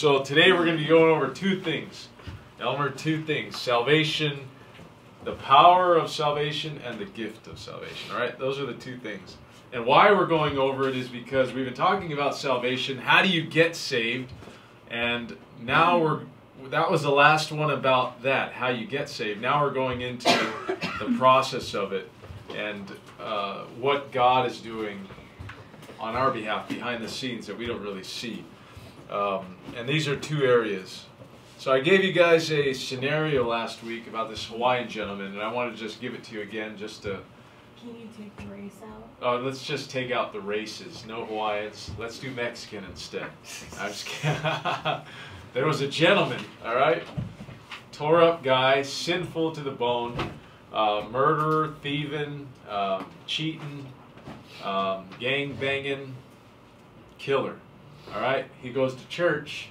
So today we're going to be going over two things. Elmer, two things. Salvation, the power of salvation, and the gift of salvation. All right? Those are the two things. And why we're going over it is because we've been talking about salvation. How do you get saved? And now we're that was the last one about that, how you get saved. Now we're going into the process of it and uh, what God is doing on our behalf behind the scenes that we don't really see. Um, and these are two areas. So I gave you guys a scenario last week about this Hawaiian gentleman, and I want to just give it to you again just to. Can you take the race out? Uh, let's just take out the races. No Hawaiians. Let's do Mexican instead. I'm just kidding. there was a gentleman, all right? Tore up guy, sinful to the bone, uh, murderer, thieving, um, cheating, um, gang banging, killer. All right? He goes to church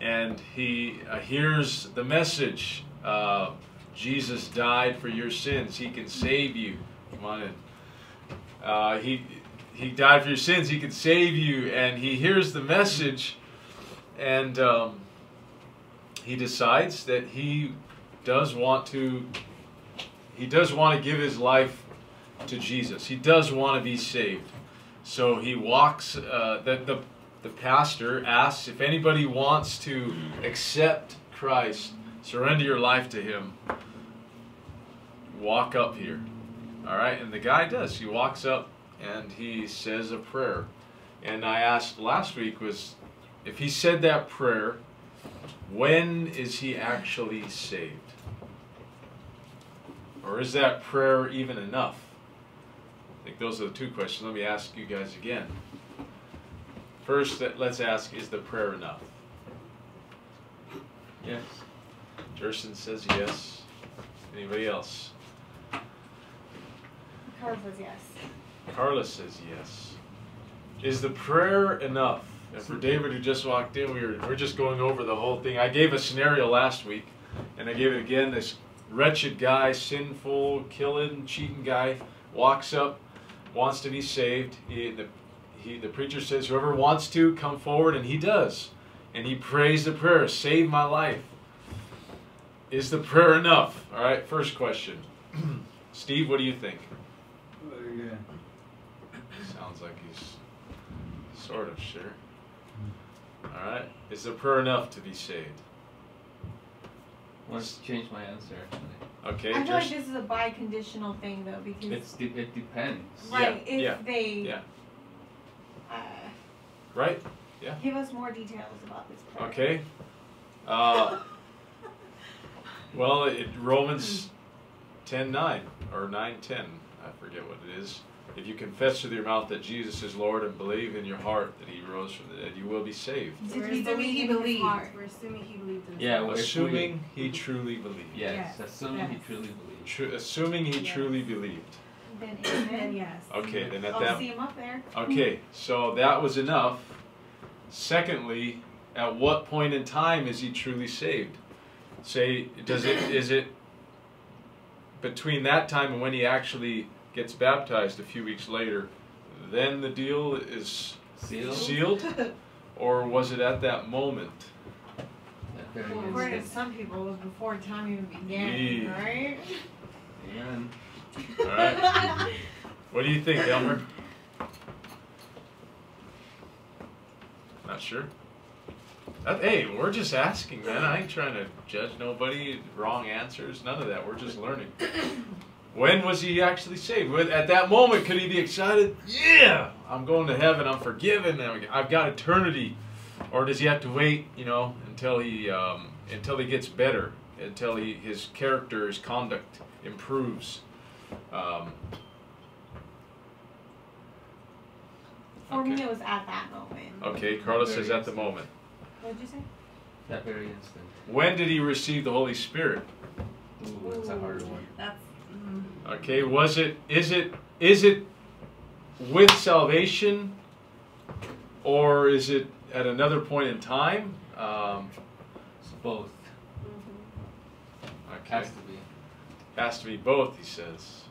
and he uh, hears the message uh, Jesus died for your sins, He can save you. Come on in. Uh, he, he died for your sins, He can save you. And he hears the message and um, he decides that he does want to he does want to give his life to Jesus. He does want to be saved. So he walks, uh, the, the, the pastor asks if anybody wants to accept Christ, surrender your life to him, walk up here. All right, and the guy does. He walks up and he says a prayer. And I asked last week was if he said that prayer, when is he actually saved? Or is that prayer even enough? I think those are the two questions. Let me ask you guys again. First, let's ask, is the prayer enough? Yes. Jerson says yes. Anybody else? Carla says yes. Carla says yes. Is the prayer enough? And for David who just walked in, we were, we're just going over the whole thing. I gave a scenario last week, and I gave it again. This wretched guy, sinful, killing, cheating guy, walks up, wants to be saved. He, the, he, the preacher says, whoever wants to, come forward, and he does. And he prays the prayer, save my life. Is the prayer enough? All right, first question. Steve, what do you think? Yeah. Sounds like he's sort of sure. All right. Is the prayer enough to be saved? I want to change my answer actually. Okay. I feel like this is a bi-conditional thing though because It's de- it depends. right yeah, if yeah, they yeah. Uh, Yeah. give us more details about this. prayer. Okay. Uh, well, it, Romans 10:9 or 9:10, I forget what it is. If you confess with your mouth that Jesus is Lord and believe in your heart that He rose from the dead, you will be saved. Did We're he assuming he believed. heart? We're assuming he believed in Yeah, his well, heart. if Assuming He truly believed. Yes, Yes, assuming he truly believes. Tru- assuming He Yes. truly believed. Then Then amen. yes. Okay, then at I'll that see him up there. Okay, so that was enough. Secondly, at what point in time is he truly saved? Say, does it is it between that time and when he actually gets baptized a few weeks later? Then the deal is Sealed. sealed, or was it at that moment? Well, according to some people, it was before time even began, Yeah. right? Amen. All right. What do you think, Elmer? Not sure. That, hey, we're just asking, man. I ain't trying to judge nobody. Wrong answers, none of that. We're just learning. When was he actually saved? At that moment, could he be excited? Yeah, I'm going to heaven. I'm forgiven. I've got eternity. Or does he have to wait, you know, until he um, until he gets better, until he his character, his conduct improves? Um, For me, Okay. it was at that moment. okay, Carlos says at the moment. What did you say? That very instant. When did he receive the Holy Spirit? Ooh, that's a harder one. That's mm, Okay, was it is it is it with salvation or is it at another point in time? Um, It's both. okay, Has to be. has to be both. He says.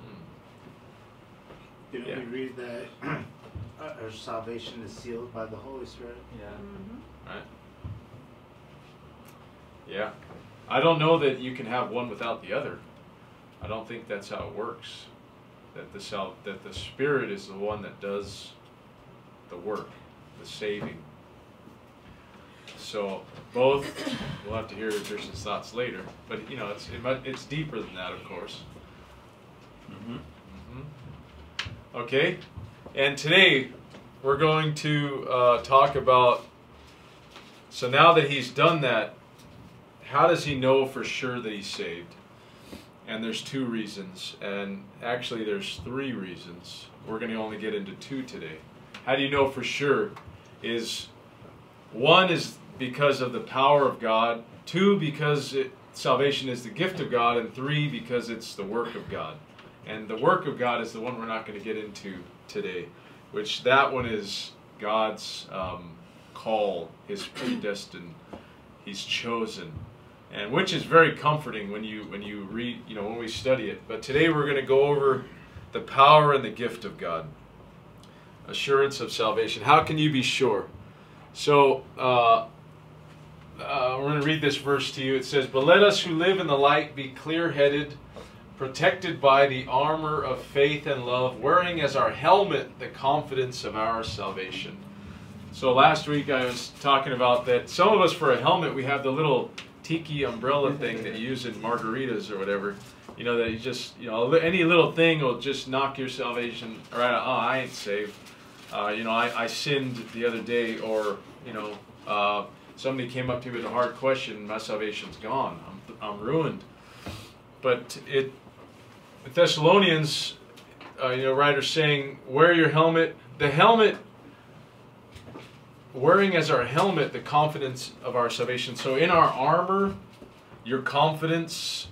Hmm. Didn't Yeah. we read that our- our salvation is sealed by the Holy Spirit? Yeah. mhm. Yeah. I don't know that you can have one without the other. I don't think that's how it works. That the self, that the spirit is the one that does the work, the saving. So both, we'll have to hear Christian's thoughts later. But you know, it's it might, it's deeper than that, of course. Mm-hmm. Mhm. Okay, and today we're going to uh, talk about. So now that he's done that, how does he know for sure that he's saved? And there's two reasons, and actually there's three reasons. We're going to only get into two today. How do you know for sure? Is one is because of the power of God, two because it, salvation is the gift of God, and three because it's the work of God. And the work of God is the one we're not going to get into today, which that one is God's um, call, His predestined, He's chosen, and which is very comforting when you when you read, you know, when we study it. But today we're going to go over the power and the gift of God, assurance of salvation. How can you be sure? So. Uh, uh, we're going to read this verse to you. It says, But let us who live in the light be clear headed, protected by the armor of faith and love, wearing as our helmet the confidence of our salvation. So last week I was talking about that some of us, for a helmet, we have the little tiki umbrella thing that you use in margaritas or whatever. You know, that you just, you know, any little thing will just knock your salvation right out. Oh, I ain't saved. Uh, you know, I, I sinned the other day, or, you know, uh, somebody came up to me with a hard question, my salvation's gone. I'm, I'm ruined. But it, Thessalonians, uh, you know, writer saying, wear your helmet. The helmet, wearing as our helmet the confidence of our salvation. So in our armor, your confidence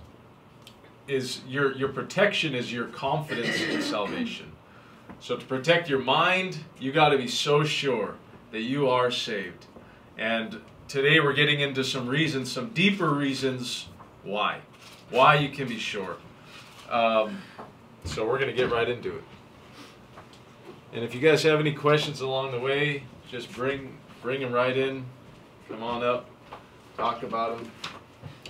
is your your protection is your confidence in salvation. So to protect your mind, you got to be so sure that you are saved. And today we're getting into some reasons, some deeper reasons why. Why you can be sure. Um, so we're going to get right into it. And if you guys have any questions along the way, just bring bring them right in. Come on up, talk about them.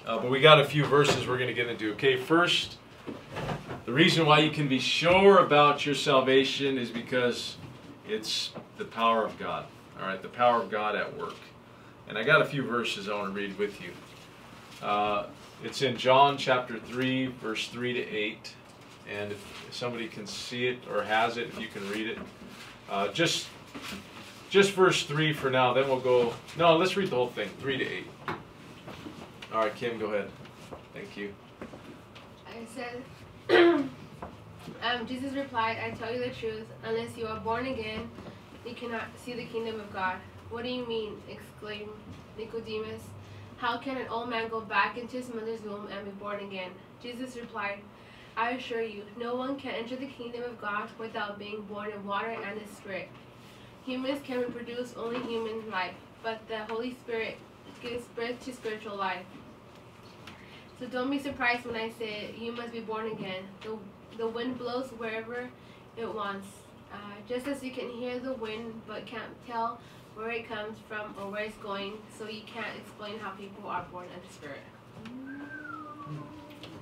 Uh, but we got a few verses we're going to get into. Okay, first, the reason why you can be sure about your salvation is because it's the power of God. All right, the power of God at work. And I got a few verses I want to read with you. Uh, it's in John chapter 3, verse 3 to 8. And if somebody can see it or has it, if you can read it. Uh, just, just verse 3 for now, then we'll go. No, let's read the whole thing 3 to 8. All right, Kim, go ahead. Thank you. I said, um, Jesus replied, I tell you the truth, unless you are born again, you cannot see the kingdom of God. What do you mean? exclaimed Nicodemus. How can an old man go back into his mother's womb and be born again? Jesus replied, I assure you, no one can enter the kingdom of God without being born of water and the Spirit. Humans can reproduce only human life, but the Holy Spirit gives birth to spiritual life. So don't be surprised when I say you must be born again. The, the wind blows wherever it wants. Uh, just as you can hear the wind but can't tell where it comes from or where it's going, so you can't explain how people are born of the Spirit.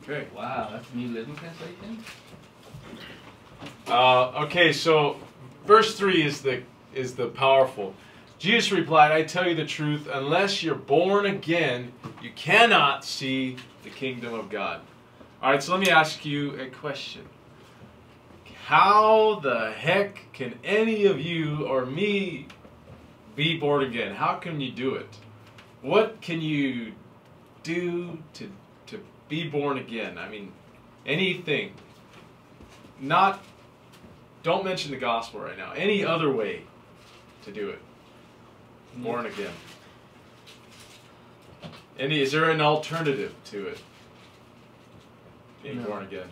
Okay. Wow, that's New Living Translation. Uh, okay, so verse three is the is the powerful. Jesus replied, "I tell you the truth. Unless you're born again, you cannot see the kingdom of God." All right, so let me ask you a question. How the heck can any of you or me be born again? How can you do it? What can you do to to be born again? I mean, anything. Not don't mention the gospel right now. Any other way to do it. Born again. Any is there an alternative to it? Being No. born again.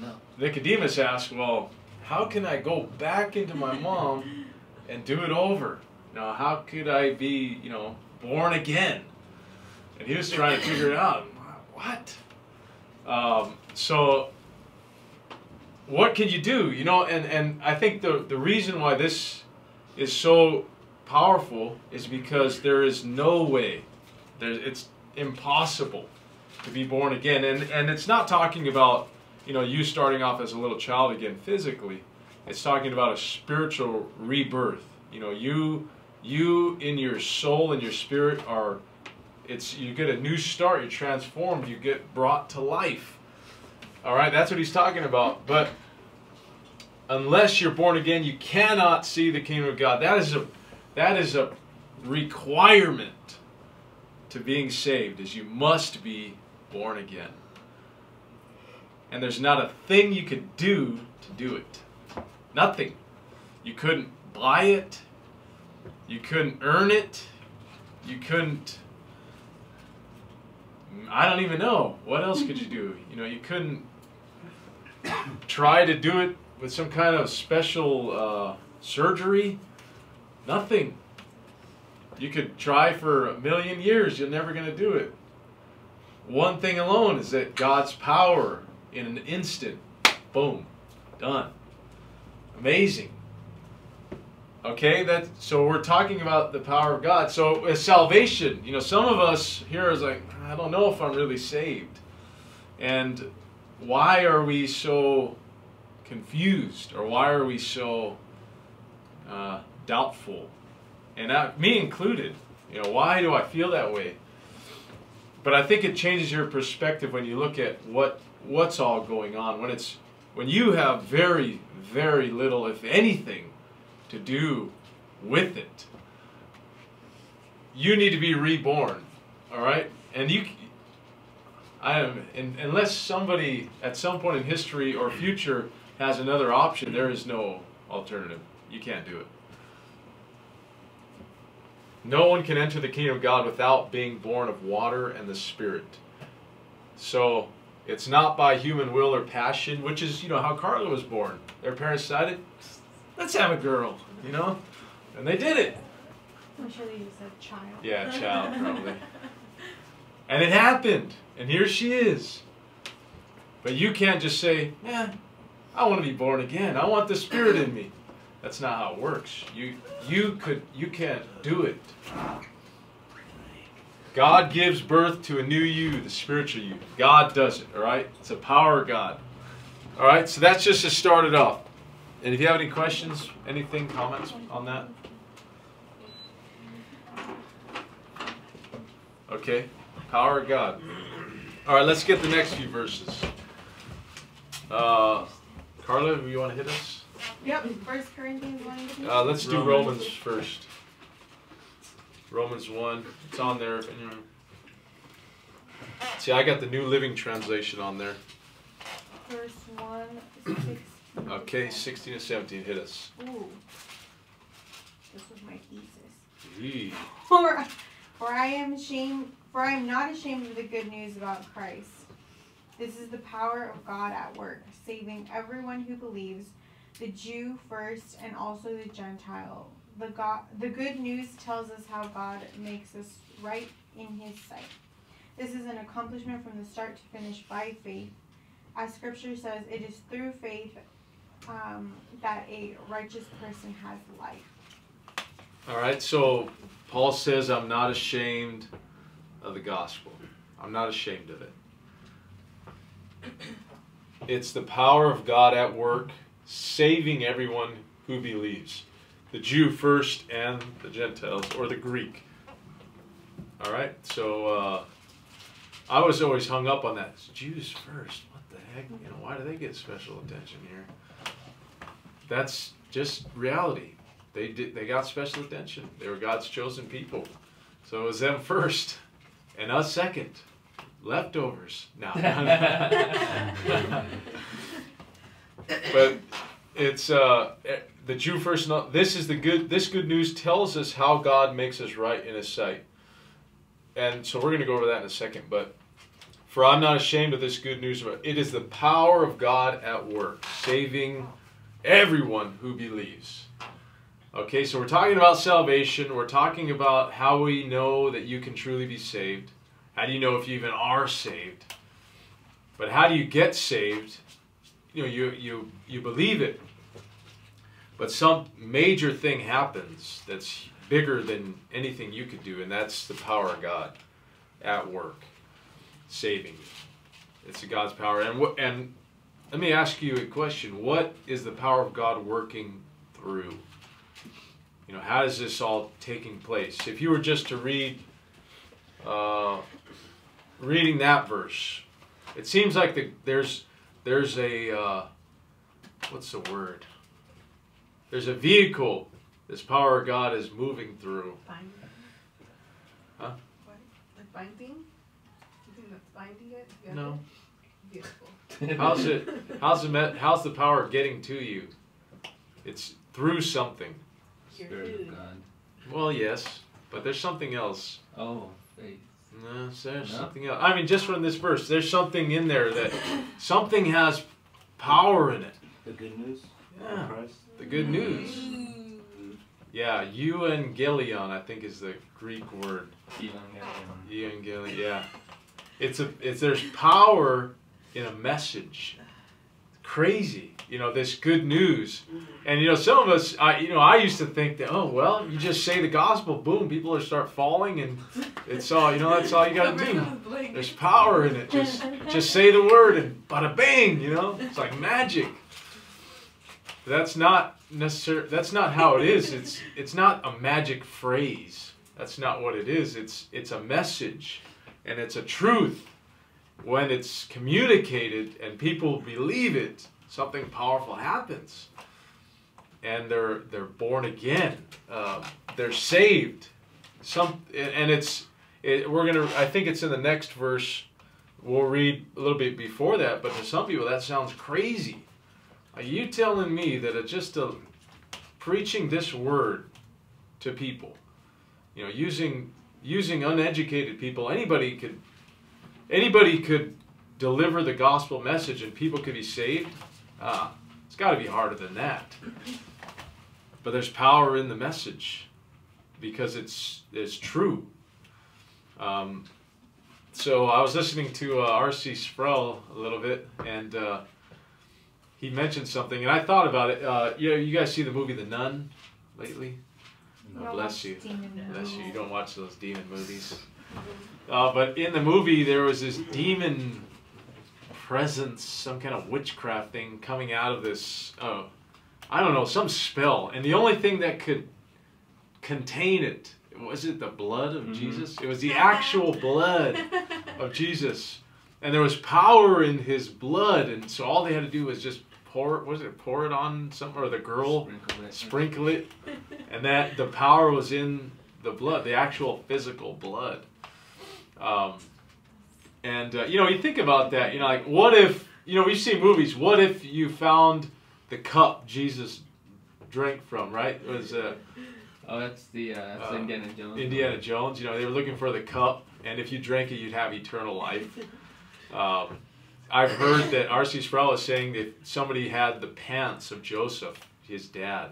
No. Nicodemus asked, Well, how can I go back into my mom and do it over? Now, how could I be, you know, born again? And he was trying to figure it out. What? Um, so, what can you do? You know, and, and I think the, the reason why this is so powerful is because there is no way. There's, it's impossible to be born again. And and it's not talking about, you know, you starting off as a little child again physically. It's talking about a spiritual rebirth. You know, you you in your soul and your spirit are it's you get a new start, you're transformed, you get brought to life. All right, that's what he's talking about. But unless you're born again, you cannot see the kingdom of God. That is a that is a requirement to being saved is you must be born again. And there's not a thing you could do to do it. Nothing. You couldn't buy it. You couldn't earn it. You couldn't I don't even know. What else could you do? You know, you couldn't try to do it with some kind of special uh, surgery. Nothing. You could try for a million years, you're never going to do it. One thing alone is that God's power in an instant, boom, done. Amazing. Okay, that so we're talking about the power of God. So with salvation, you know, some of us here is like, I don't know if I'm really saved. And why are we so confused or why are we so uh, doubtful? And me included. You know, why do I feel that way? But I think it changes your perspective when you look at what what's all going on. When it's when you have very very little, if anything, to do with it. You need to be reborn, all right? And you, I am, in, unless somebody at some point in history or future has another option, there is no alternative. You can't do it. No one can enter the kingdom of God without being born of water and the Spirit. So it's not by human will or passion, which is, you know, how Carla was born. Their parents decided, let's have a girl, you know? And they did it. I'm sure they just a child. Yeah, child, probably. And it happened. And here she is. But you can't just say, yeah, I want to be born again. I want the spirit in me. That's not how it works. You you could you can't do it. God gives birth to a new you, the spiritual you. God does it, all right? It's a power of God. All right, so that's just to start it off. And if you have any questions, anything, comments on that? Okay, power of God. All right, let's get the next few verses. Uh, Carla, you want to hit us? Yep. First Corinthians one. Uh, let's do Romans. Romans first. Romans 1. It's on there. See, I got the New Living Translation on there. Verse one. Six. Okay, 16 and 17. Hit us. Ooh. This was my thesis. For, for I am ashamed. For I am not ashamed of the good news about Christ. This is the power of God at work, saving everyone who believes, the Jew first and also the Gentile. The God, the good news tells us how God makes us right in His sight. This is an accomplishment from the start to finish by faith. As Scripture says, it is through faith um, that a righteous person has life. All right, so Paul says, I'm not ashamed of the gospel. I'm not ashamed of it. It's the power of God at work, saving everyone who believes the Jew first and the Gentiles, or the Greek. All right, so uh, I was always hung up on that. Jews first. What the heck? You know, why do they get special attention here? That's just reality. They did. They got special attention. They were God's chosen people. So it was them first, and us second. Leftovers. now. but it's uh, eh, the Jew first. No, this is the good. This good news tells us how God makes us right in His sight. And so we're going to go over that in a second. But for I'm not ashamed of this good news. It is the power of God at work, saving everyone who believes. Okay, so we're talking about salvation. We're talking about how we know that you can truly be saved. How do you know if you even are saved? But how do you get saved? You know, you you you believe it. But some major thing happens that's bigger than anything you could do, and that's the power of God at work, saving you. It's God's power. And? And let me ask you a question: What is the power of God working through? You know, how is this all taking place? If you were just to read, uh, reading that verse, it seems like the, there's there's a uh, what's the word? There's a vehicle this power of God is moving through. Binding. Huh? What? Like binding? You think that's binding it? together? No. How's it? How's the met, How's the power getting to you? It's through something. Spirit of God. Well, yes, but there's something else. Oh, faith. No, there's No? something else. I mean, just from this verse, there's something in there that something has power in it. The good news Yeah. Christ. The good news. Yeah, euangelion, I think is the Greek word. Evangelion. Evangelion, yeah. It's a it's there's power in a message. Crazy, you know, this good news. Mm-hmm. And you know, some of us, I you know, I used to think that oh well, you just say the gospel, boom, people will start falling, and it's all you know, that's all you got to do. There's power in it. Just just say the word and bada bang, you know? It's like magic. That's not necessar that's not how it is. It's it's not a magic phrase. That's not what it is. It's it's a message and it's a truth. When it's communicated and people believe it, something powerful happens. And they're they're born again. Um, they're saved. Some and it's it, we're gonna. I think it's in the next verse. We'll read a little bit before that, but to some people that sounds crazy. Are you telling me that it's just a, preaching this word to people, you know, using using uneducated people, anybody could anybody could deliver the gospel message and people could be saved? Ah, it's got to be harder than that. But there's power in the message because it's it's true. Um, so I was listening to uh, R.C. Sproul a little bit, and uh, he mentioned something, and I thought about it. Uh, you know, you guys see the movie The Nun lately? Oh, bless you. Bless you. You don't watch those demon movies. Uh, but in the movie, there was this demon presence, some kind of witchcraft thing coming out of this. Oh, I don't know, some spell, and the only thing that could contain it was it the blood of Mhm. Jesus. It was the actual blood of Jesus, and there was power in his blood, and so all they had to do was just pour. it. Was it pour it on something or the girl? Sprinkle it. sprinkle it, and that the power was in the blood, the actual physical blood. Um, and uh, you know, you think about that. You know, like what if you know we see movies. What if you found the cup Jesus drank from? Right? It was uh, Oh, that's the uh, that's Uh, Indiana Jones. Indiana Jones. You know, they were looking for the cup, and if you drank it, you'd have eternal life. Um, I've heard that R.C. Sproul is saying that somebody had the pants of Joseph, his dad,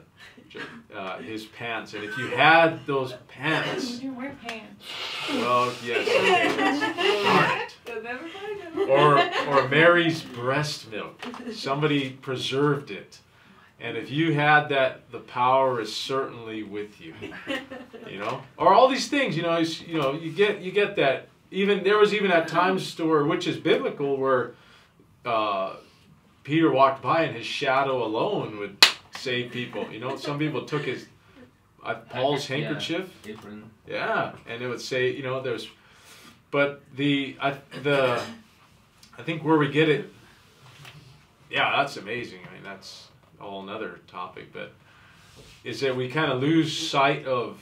uh, his pants, and if you had those pants, You wear pants. well, yes, okay, You'll never find them. or or Mary's breast milk, somebody preserved it, and if you had that, the power is certainly with you. you know or all these things you know you know you get you get that even there was even at times to where which is biblical where uh, peter walked by and his shadow alone would save people you know some people took his uh, paul's Yeah. handkerchief Apron. yeah, and it would say, you know, there's, but the I the, I think where we get it, yeah, that's amazing. I mean, that's a whole another topic, but is that we kind of lose sight of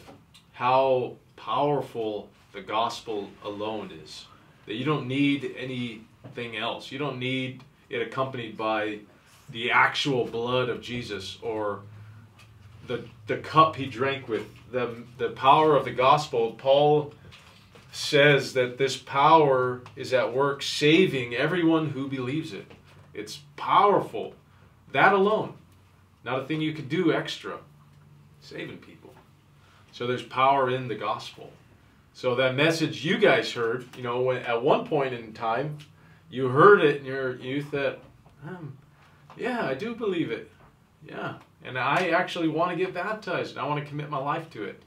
how powerful the gospel alone is. That you don't need anything else. You don't need it accompanied by the actual blood of Jesus or the the cup he drank with the the power of the gospel paul says that this power is at work saving everyone who believes it. It's powerful. That alone not a thing you could do extra. Saving people. So there's power in the gospel. So that message you guys heard you know when, at one point in time you heard it in your youth that um, yeah i do believe it yeah and I actually want to get baptized and I want to commit my life to it.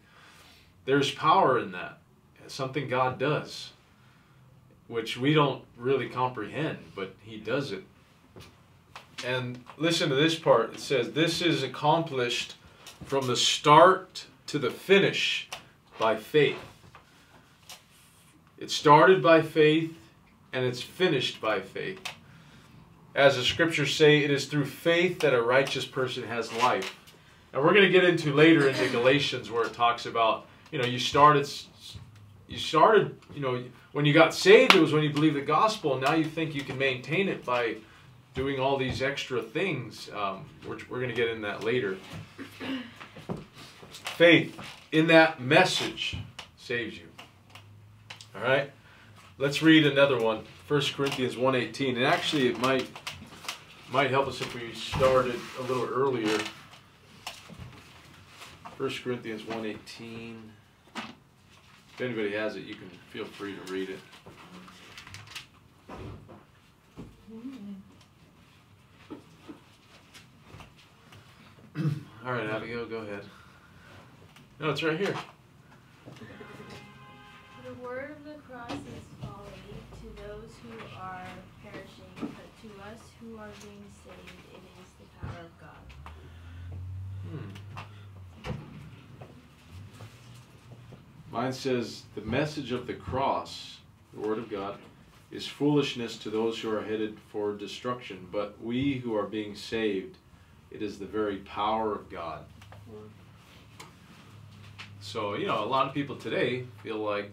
There's power in that. It's something God does. which we don't really comprehend, but he does it. And listen to this part. It says, This is accomplished from the start to the finish by faith. It started by faith and it's finished by faith. As the scriptures say, it is through faith that a righteous person has life. And we're going to get into later into Galatians where it talks about, you know, you started you started, you know, when you got saved, it was when you believed the gospel, and now you think you can maintain it by doing all these extra things. Um, we're we're going to get in that later. Faith in that message saves you. All right? Let's read another one. 1 Corinthians 1.18. And actually, it might, might help us if we started a little earlier. 1 Corinthians 1.18. If anybody has it, you can feel free to read it. All right, Abigail, go ahead. No, it's right here. The word of the cross is folly to those who are perishing, but to us who are being saved, it is the power of God. Hmm. Mine says the message of the cross, the Word of God, is foolishness to those who are headed for destruction, but we who are being saved, it is the very power of God. So, you know, a lot of people today feel like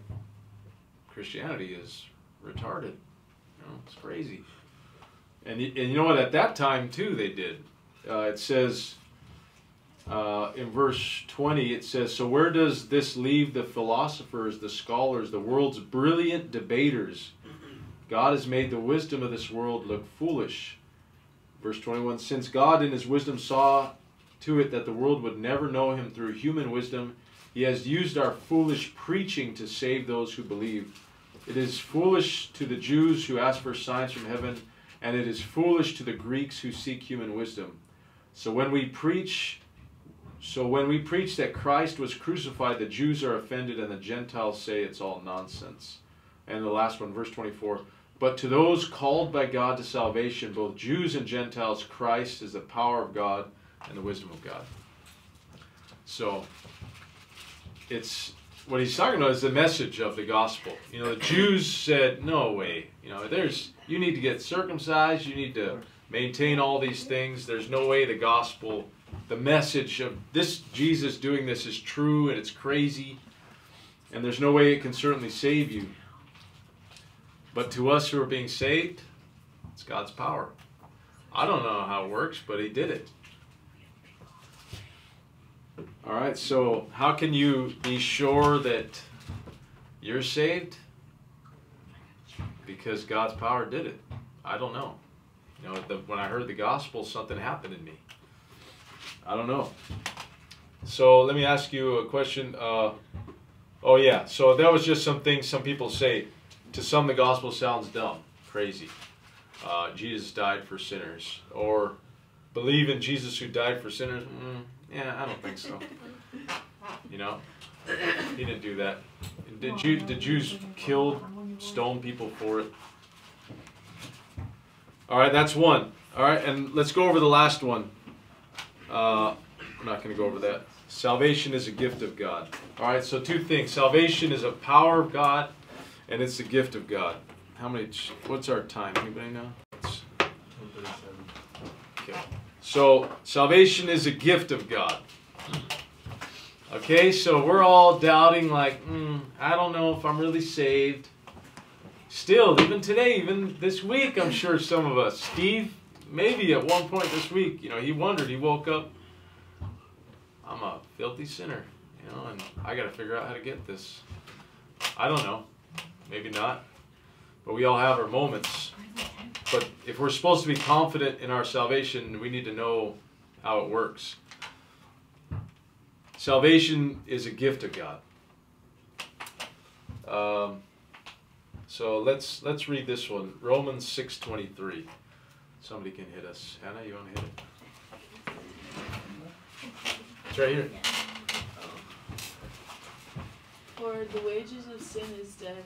Christianity is retarded. You know, it's crazy. And, and you know what? At that time, too, they did. Uh, it says uh, in verse 20, it says, So where does this leave the philosophers, the scholars, the world's brilliant debaters? God has made the wisdom of this world look foolish. Verse 21 Since God in his wisdom saw to it that the world would never know him through human wisdom, he has used our foolish preaching to save those who believe. It is foolish to the Jews who ask for signs from heaven, and it is foolish to the Greeks who seek human wisdom. So when we preach so when we preach that Christ was crucified, the Jews are offended and the Gentiles say it's all nonsense. And the last one, verse 24. But to those called by God to salvation, both Jews and Gentiles, Christ is the power of God and the wisdom of God. So it's what he's talking about is the message of the gospel. You know, the Jews said, "No way. You know, there's you need to get circumcised. You need to maintain all these things. There's no way the gospel, the message of this Jesus doing this is true, and it's crazy, and there's no way it can certainly save you. But to us who are being saved, it's God's power. I don't know how it works, but He did it. All right, so how can you be sure that you're saved? Because God's power did it. I don't know. You know, the, when I heard the gospel, something happened in me. I don't know. So let me ask you a question. Uh, oh yeah, so that was just some things some people say. To some, the gospel sounds dumb, crazy. Uh, Jesus died for sinners, or believe in Jesus who died for sinners. Mm, yeah, I don't think so. You know, he didn't do that. Did you? the Jews killed, stoned people for it. All right, that's one. All right, and let's go over the last one. Uh, I'm not going to go over that. Salvation is a gift of God. All right, so two things. Salvation is a power of God, and it's a gift of God. How many? What's our time? Anybody know? Okay. So salvation is a gift of God. Okay, so we're all doubting, like, mm, I don't know if I'm really saved. Still, even today, even this week, I'm sure some of us, Steve, maybe at one point this week, you know, he wondered, he woke up, I'm a filthy sinner, you know, and I got to figure out how to get this. I don't know, maybe not, but we all have our moments. But if we're supposed to be confident in our salvation, we need to know how it works. Salvation is a gift of God. Um, so let's let's read this one. Romans six twenty three. Somebody can hit us. Hannah, you want to hit it? It's right here. For the wages of sin is death,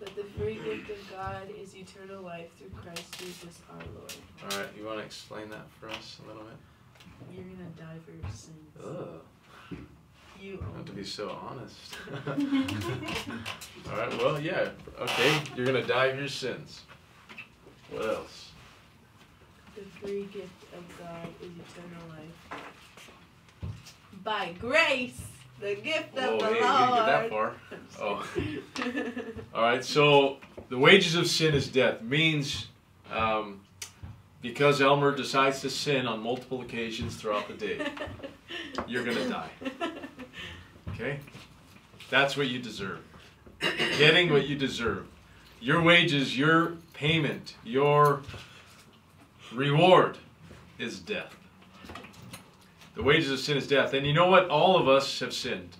But the free gift of God is eternal life through Christ Jesus our Lord. All right, you want to explain that for us a little bit? You're gonna die for your sins. Ugh, You not to be so honest. All right, well, yeah, okay, you're gonna die of your sins. What else? The free gift of God is eternal life. By grace, the gift Oh, of the hey, you didn't get that far. Oh. All right, so the wages of sin is death means um, because Elmer decides to sin on multiple occasions throughout the day, you're gonna die. Okay, that's what you deserve. Getting what you deserve. Your wages, your payment, your reward is death. The wages of sin is death, and you know what? All of us have sinned.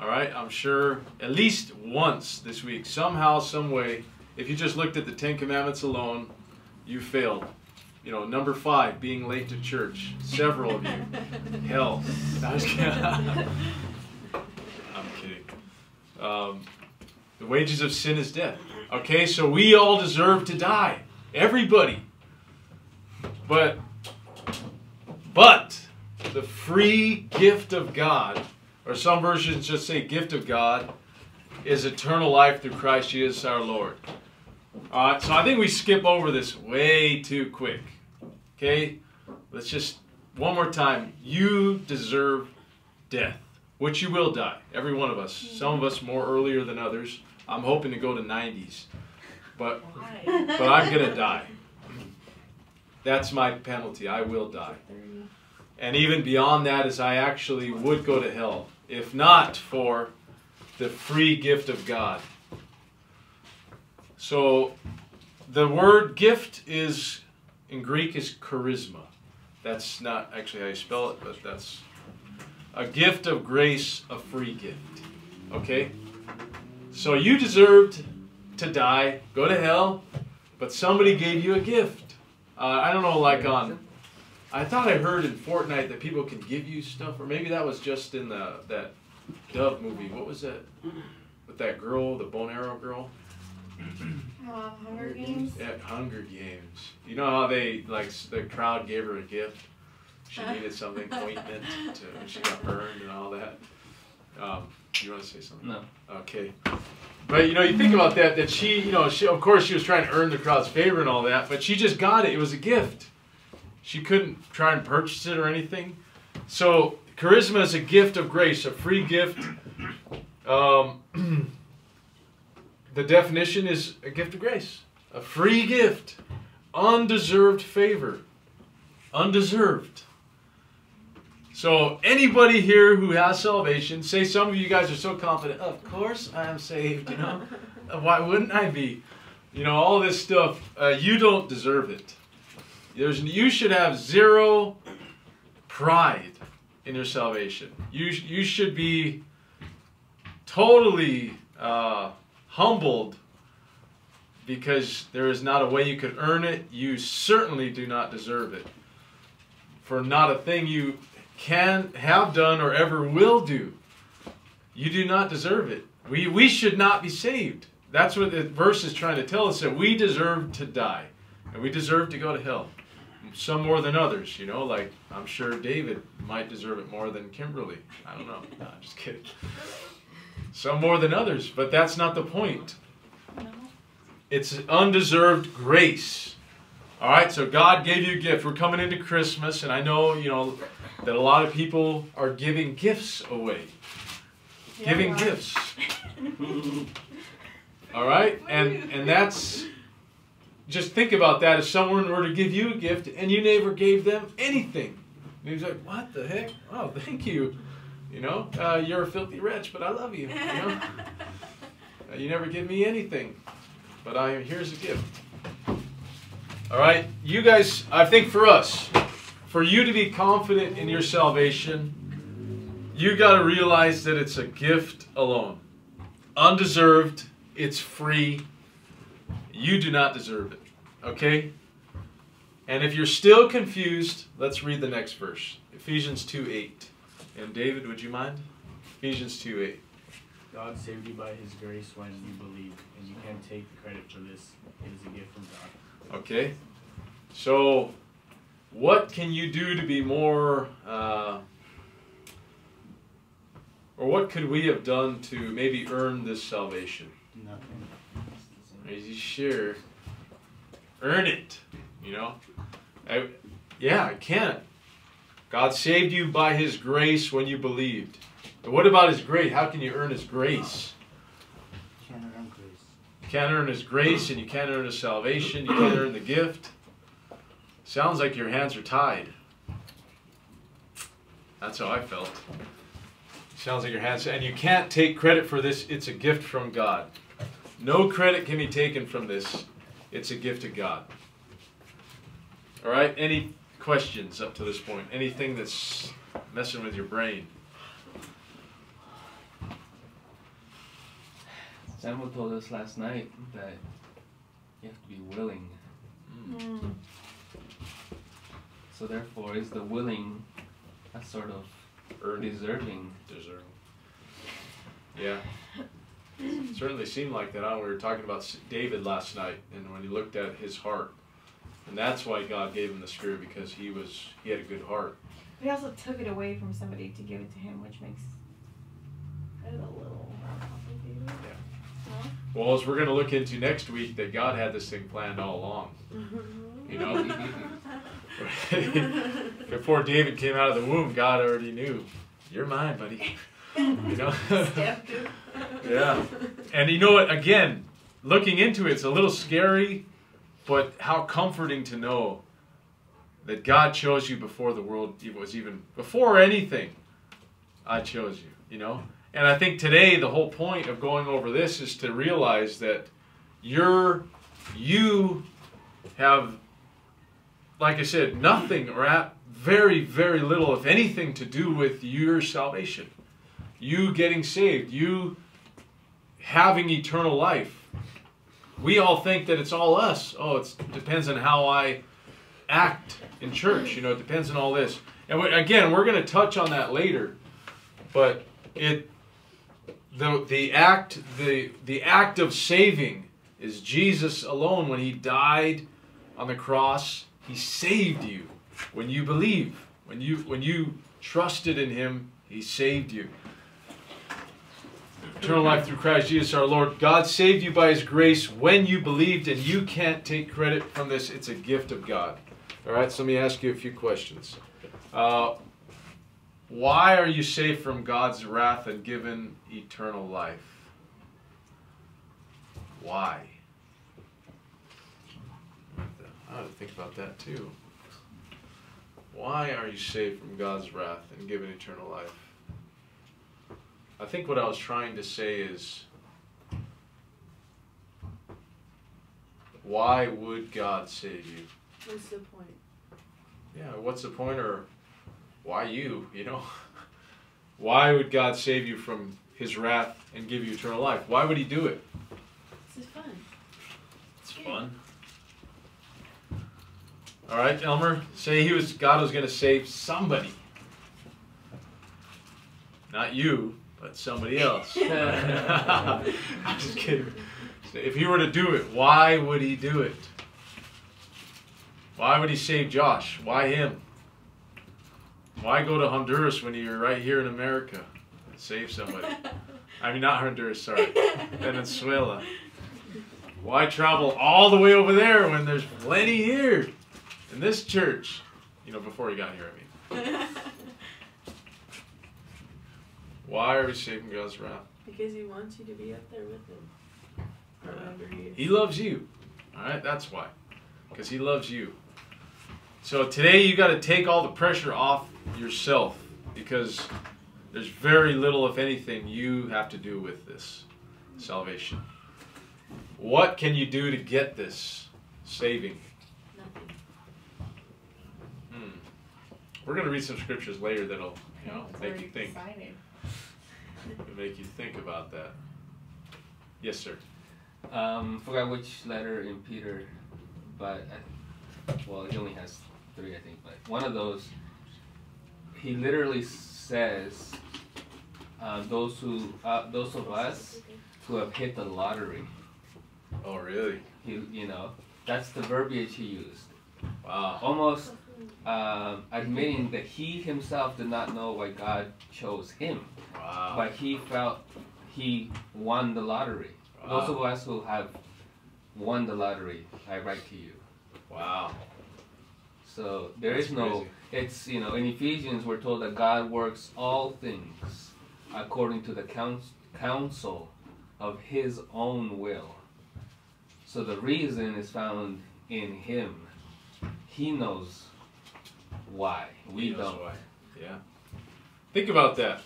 All right, I'm sure at least once this week, somehow, some way, if you just looked at the Ten Commandments alone, you failed. You know, number five, being late to church. Several of you. Hell. I was kidding. I'm kidding. Um, the wages of sin is death. Okay, so we all deserve to die. Everybody. But, but, the free gift of God or some versions just say gift of God, is eternal life through Christ Jesus our Lord. All right, so I think we skip over this way too quick. Okay, let's just one more time. You deserve death, which you will die. Every one of us. Some of us more earlier than others. I'm hoping to go to 90s, but Why? but I'm gonna die. That's my penalty. I will die. And even beyond that is I actually would go to hell if not for the free gift of God. So the word gift is in Greek is charisma. That's not actually how you spell it, but that's a gift of grace, a free gift. Okay? So you deserved to die, go to hell, but somebody gave you a gift. Uh, I don't know, like on I thought I heard in Fortnite that people can give you stuff, or maybe that was just in the that Dove movie. What was that? With that girl, the bone arrow girl. Uh, Hunger Games. At Hunger Games. You know how they like the crowd gave her a gift. She needed something ointment to when she got burned and all that. Um, you want to say something? No. Okay. But you know, you think about that. That she, you know, she of course she was trying to earn the crowd's favor and all that, but she just got it. It was a gift. She couldn't try and purchase it or anything. So charisma is a gift of grace, a free gift. Um, the definition is a gift of grace, a free gift, undeserved favor, undeserved. So anybody here who has salvation, say some of you guys are so confident. Of course I am saved. You know, why wouldn't I be? You know all this stuff. Uh, you don't deserve it. There's you should have zero pride in your salvation. You you should be totally uh, humbled because there is not a way you could earn it. You certainly do not deserve it. For not a thing you can have done or ever will do. You do not deserve it. We we should not be saved. That's what the verse is trying to tell us that we deserve to die and we deserve to go to hell. Some more than others, you know, like I'm sure David might deserve it more than Kimberly. I don't know. No, I'm just kidding. Some more than others, but that's not the point. It's undeserved grace. All right, so God gave you a gift. We're coming into Christmas, and I know, you know, that a lot of people are giving gifts away. giving Yeah. gifts. All right, and and that's just think about that. If someone were to give you a gift and you never gave them anything, and he's like, "What the heck? Oh, thank you." You know, uh, you're a filthy wretch, but I love you. You know, Uh, you never give me anything, but I here's a gift. All right, you guys. I think for us, for you to be confident in your salvation, you got to realize that it's a gift alone, undeserved. It's free. You do not deserve it. Okay? And if you're still confused, let's read the next verse Ephesians 2 8. And David, would you mind? Ephesians 2 8. God saved you by His grace when you believe, and you can't take the credit for this. It is a gift from God. Okay. So, what can you do to be more, uh, or what could we have done to maybe earn this salvation? Nothing. Are you sure? Earn it. You know? I, yeah, I can't. God saved you by His grace when you believed. But what about His grace? How can you earn His grace? Can't earn grace. You can't earn His grace and you can't earn His salvation. You can't earn the gift. Sounds like your hands are tied. That's how I felt. Sounds like your hands, and you can't take credit for this. It's a gift from God. No credit can be taken from this. It's a gift of God. All right. Any questions up to this point? Anything that's messing with your brain? Samuel told us last night that you have to be willing. Mm. So therefore, is the willing a sort of Earn deserving? deserving. Yeah. Certainly seemed like that. I know we were talking about David last night, and when he looked at his heart, and that's why God gave him the spirit because he was he had a good heart. But he also took it away from somebody to give it to him, which makes it a little more complicated. Well, as we're going to look into next week, that God had this thing planned all along. You know, before David came out of the womb, God already knew you're mine, buddy. You know. Yeah. And you know what? Again, looking into it, it's a little scary, but how comforting to know that God chose you before the world even was even before anything. I chose you. You know. And I think today the whole point of going over this is to realize that you're you have, like I said, nothing or at very very little, if anything, to do with your salvation. You getting saved. You having eternal life. We all think that it's all us. Oh, it depends on how I act in church. You know, it depends on all this. And we, again, we're going to touch on that later. But it the the act the the act of saving is Jesus alone when he died on the cross. He saved you when you believe. When you when you trusted in him, he saved you eternal life through Christ Jesus our Lord. God saved you by His grace when you believed, and you can't take credit from this. It's a gift of God. All right, so let me ask you a few questions. Uh, why are you saved from God's wrath and given eternal life? Why? I ought to think about that too. Why are you saved from God's wrath and given eternal life? I think what I was trying to say is why would God save you? What's the point? Yeah, what's the point or why you, you know? why would God save you from his wrath and give you eternal life? Why would he do it? This is fun. It's fun. All right, Elmer, say he was God was going to save somebody. Not you, but somebody else. I'm just kidding. If he were to do it, why would he do it? Why would he save Josh? Why him? Why go to Honduras when you're right here in America and save somebody? I mean, not Honduras, sorry. Venezuela. Why travel all the way over there when there's plenty here in this church? You know, before he got here, I mean. Why are we saving God's wrath? because he wants you to be up there with him. Or whatever he. He loves you. All right, that's why. Because he loves you. So today you got to take all the pressure off yourself because there's very little, if anything, you have to do with this salvation. What can you do to get this saving? Nothing. Hmm. We're going to read some scriptures later that'll, you know, make you think. decided. Make you think about that. Yes, sir. Um, forgot which letter in Peter, but I, well, he only has three, I think. But one of those, he literally says, uh, those who uh, those of us who have hit the lottery. Oh, really? He, you know, that's the verbiage he used. Wow. Almost um, admitting that he himself did not know why God chose him, Wow. but he felt he won the lottery. Those of us who have won the lottery, I write to you. Wow. So there That's is no. crazy. It's you know in Ephesians we're told that God works all things according to the couns- counsel of His own will. So the reason is found in Him. He knows why. We don't. why. Yeah. Think about that.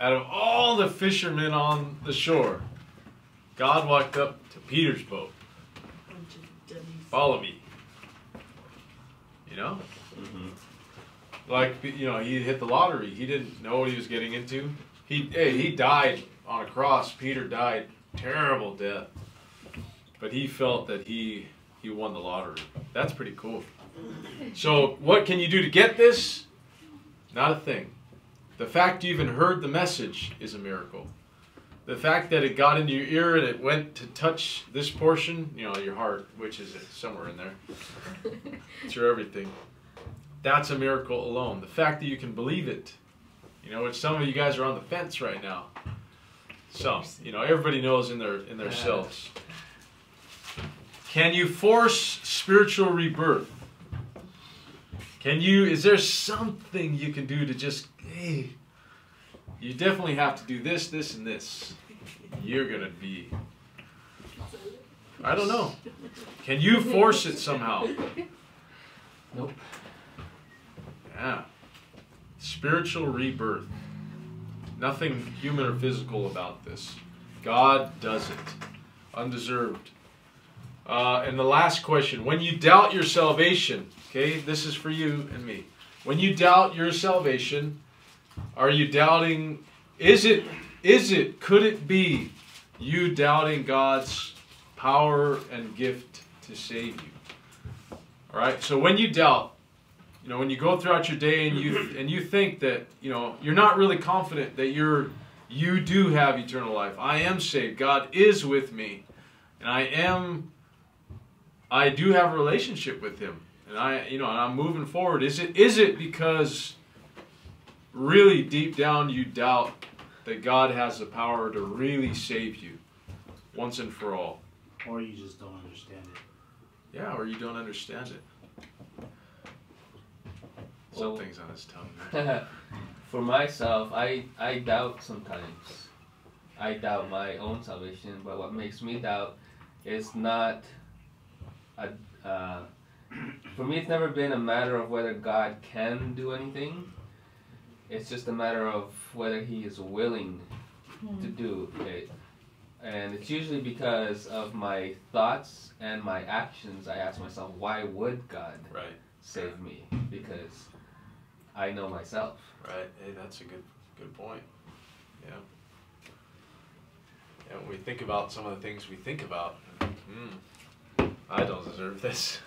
Out of all the fishermen on the shore, God walked up to Peter's boat. Bunch of dummies. Follow me. You know? Mhm. Like you know, he hit the lottery. He didn't know what he was getting into. He hey, he died on a cross. Peter died terrible death. But he felt that he he won the lottery. That's pretty cool. So what can you do to get this? Not a thing. The fact you even heard the message is a miracle. The fact that it got into your ear and it went to touch this portion, you know, your heart, which is somewhere in there. It's your everything. That's a miracle alone. The fact that you can believe it. You know, which some of you guys are on the fence right now. Some, you know, everybody knows in their in their Yeah. selves. Can you force spiritual rebirth? Can you is there something you can do to just hey you definitely have to do this, this, and this. You're gonna be I don't know. Can you force it somehow? Nope. Yeah. Spiritual rebirth. Nothing human or physical about this. God does it. Undeserved. Uh, and the last question when you doubt your salvation, okay, this is for you and me. When you doubt your salvation, are you doubting, is it, is it, could it be you doubting God's power and gift to save you? All right, so when you doubt, you know, when you go throughout your day and you and you think that, you know, you're not really confident that you're you do have eternal life. I am saved. God is with me. And I am I do have a relationship with him. And I, you know, and I'm moving forward. Is it is it because really deep down you doubt that God has the power to really save you once and for all? Or you just don't understand it. Yeah, or you don't understand it. So- Something's on his tongue. For myself, I I doubt sometimes. I doubt my own salvation, but what makes me doubt is not a. Uh, for me, it's never been a matter of whether God can do anything. It's just a matter of whether He is willing to do it. And it's usually because of my thoughts and my actions. I ask myself, why would God Right, save me? Because I know myself. right. Hey, that's a good good point. Yeah. Yeah, when we think about some of the things we think about, hmm, I don't deserve this.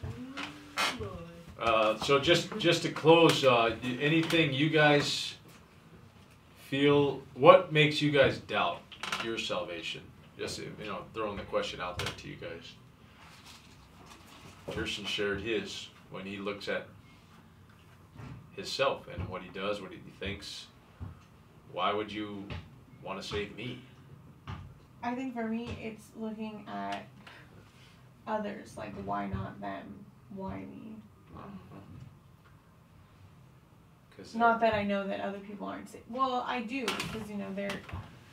Uh, so just just to close, uh, anything you guys feel? What makes you guys doubt your salvation? Just you know, throwing the question out there to you guys. Kirsten shared his when he looks at himself and what he does, what he thinks. Why would you want to save me? I think for me, it's looking at others. Like, why not them? Why me? Because Not that I know that other people aren't. Sa- well, I do because you know they're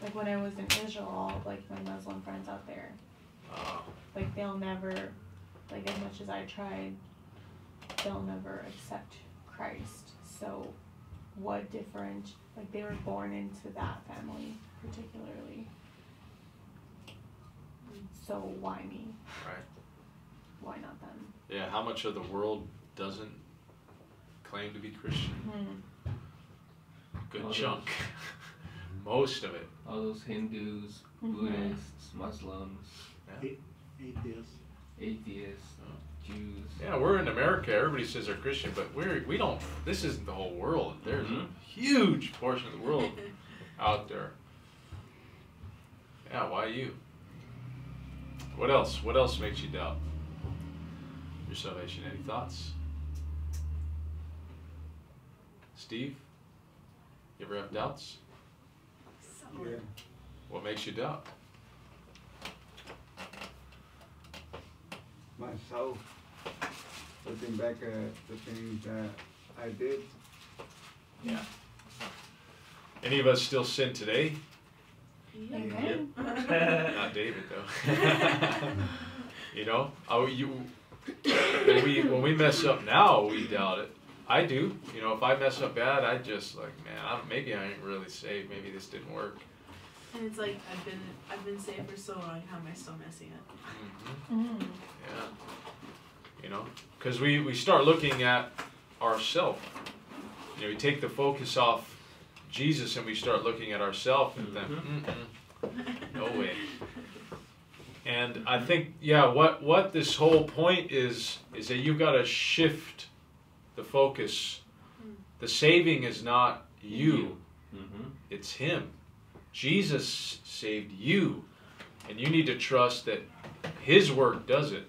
like when I was in Israel, all like my Muslim friends out there, uh, like they'll never, like as much as I tried, they'll never accept Christ. So, what different? Like they were born into that family particularly. So why me? right. Why not them? Yeah, how much of the world doesn't claim to be Christian? Hmm. Good Others. chunk. Most of it. All those Hindus, Mhm. Buddhists, Muslims, Atheist. atheists, Jews. Yeah, we're in America. Everybody says they're Christian, but we're we don't. This isn't the whole world. There's Mhm. a huge portion of the world out there. Yeah, why you? What else? What else makes you doubt your salvation? Any thoughts? Steve? You ever have doubts? Yeah. What makes you doubt? Myself, looking back at the things that I did, Yeah. Any of us still sin today? Amen. Not David though. you know, oh, you when we when we mess up now, we doubt it. I do. You know, if I mess up bad, I just like, man, I don't, maybe I ain't really saved. Maybe this didn't work. And it's like I've been I've been saved for so long. How am I still messing up? hmm Mm. Yeah. You know, because we we start looking at ourselves. You know, we take the focus off Jesus and we start looking at ourselves and then, Mm-mm, no way. And I think, yeah, what what this whole point is is that you've got to shift the focus. The saving is not you, Mm-hmm. it's Him. Jesus saved you, and you need to trust that His work does it.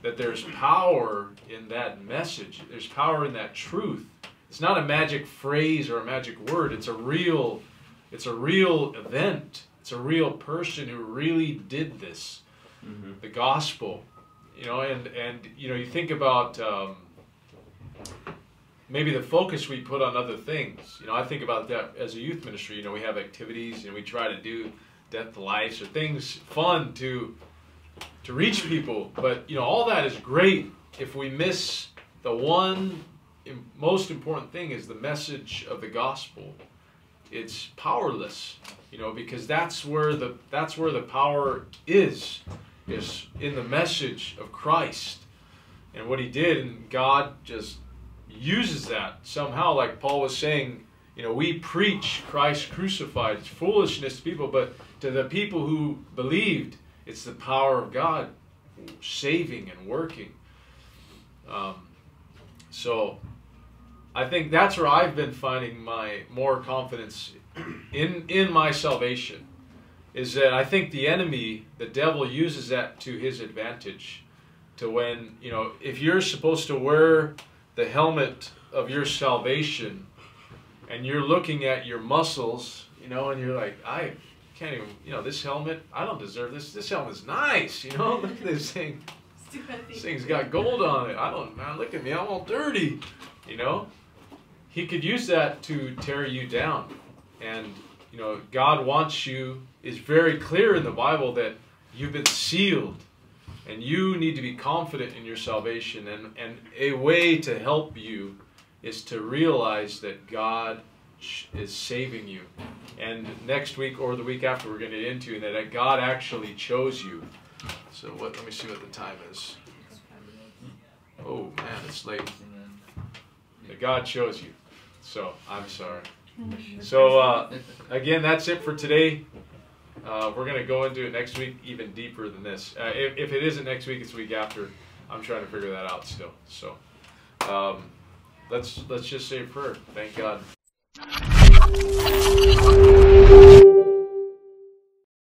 That there's power in that message. There's power in that truth. It's not a magic phrase or a magic word. It's a real, it's a real event. It's a real person who really did this Mm-hmm. the gospel you know and and you know you think about um, maybe the focus we put on other things. You know i think about that as a youth ministry. You know we have activities and we try to do death to lives or things fun to to reach people. But you know all that is great if we miss the one most important thing is the message of the gospel. It's powerless you know because that's where the that's where the power is is in the message of Christ. And what he did and God just uses that somehow. Like Paul was saying you know we preach Christ crucified. It's foolishness to people but to the people who believed it's the power of God saving and working. Um, so I think that's where I've been finding my more confidence in in my salvation is that I think the enemy, the devil uses that to his advantage. To when, you know, if you're supposed to wear the helmet of your salvation and you're looking at your muscles, you know, and you're like, I can't even, you know, this helmet, I don't deserve this. This helmet's nice, you know, look at this thing. This thing's got gold on it. I don't, man, look at me, I'm all dirty, you know. He could use that to tear you down. And, you know, God wants you, is very clear in the Bible that you've been sealed and you need to be confident in your salvation. And, and a way to help you is to realize that God is saving you. And next week or the week after, we're going to get into that God actually chose you. So what? Let me see what the time is. Oh man, it's late. That God chose you. So I'm sorry. So uh, again, that's it for today. Uh, we're gonna go into it next week even deeper than this. Uh, if, if it isn't next week, it's week after. I'm trying to figure that out still. So um, let's let's just say a prayer. Thank God.